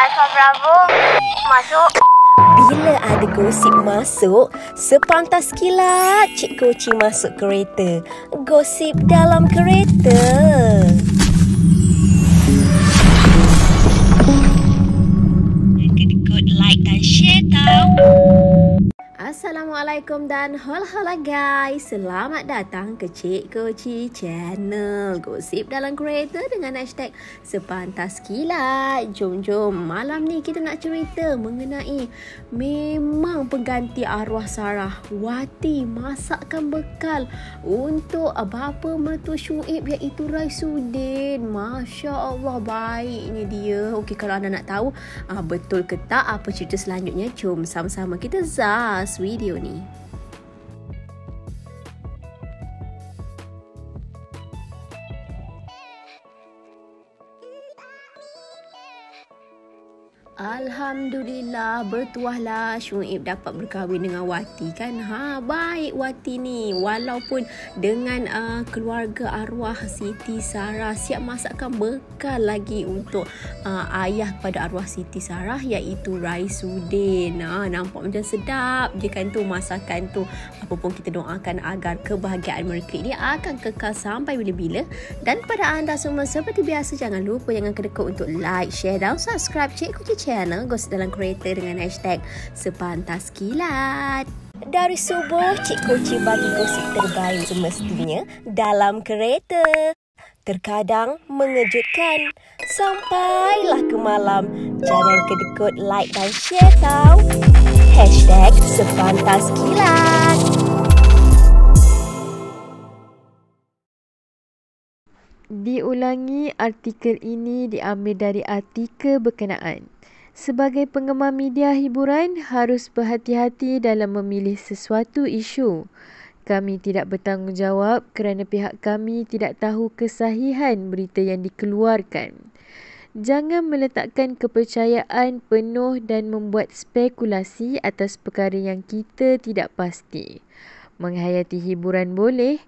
Alfa Bravo masuk. Bila ada gosip masuk, sepantas kilat Cik Koci masuk kereta. Gosip dalam kereta. Assalamualaikum dan hola-hola guys. Selamat datang ke Cik Koci Channel. Gosip dalam kereta dengan hashtag Sepantas Kilat. Jom-jom malam ni kita nak cerita mengenai Memang pengganti arwah Sarah. Wati masakkan bekal Untuk bapa mertua Syuib iaitu Raisuddin Masya Allah baiknya dia. Okey kalau anda nak tahu uh, Betul ke tak? Apa cerita selanjutnya? Jom sama-sama kita zas video ni. Alhamdulillah bertuahlah Syuib dapat berkahwin dengan Wati kan. Ha baik Wati ni walaupun dengan uh, keluarga arwah Siti Sarah siap masakkan bekal lagi untuk uh, ayah kepada arwah Siti Sarah iaitu Raisuddin. Ha nampak macam sedap je kan tu masakan tu. Apa pun kita doakan agar kebahagiaan mereka ini akan kekal sampai bila-bila. Dan pada anda semua seperti biasa jangan lupa jangan kedekut untuk like, share dan subscribe Cik Kuci channel Gosip Dalam Kereta dengan hashtag Sepantas Kilat. Dari subuh, Cik Koci bagi gosip terbaik semestinya dalam kereta. Terkadang mengejutkan. Sampailah ke malam. Jangan kedekut like dan share tau. Hashtag Sepantas Kilat. Diulangi artikel ini diambil dari artikel berkenaan. Sebagai penggemar media hiburan, harus berhati-hati dalam memilih sesuatu isu. Kami tidak bertanggungjawab kerana pihak kami tidak tahu kesahihan berita yang dikeluarkan. Jangan meletakkan kepercayaan penuh dan membuat spekulasi atas perkara yang kita tidak pasti. Menghayati hiburan boleh,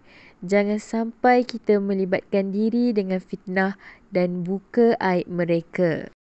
jangan sampai kita melibatkan diri dengan fitnah dan buka aib mereka.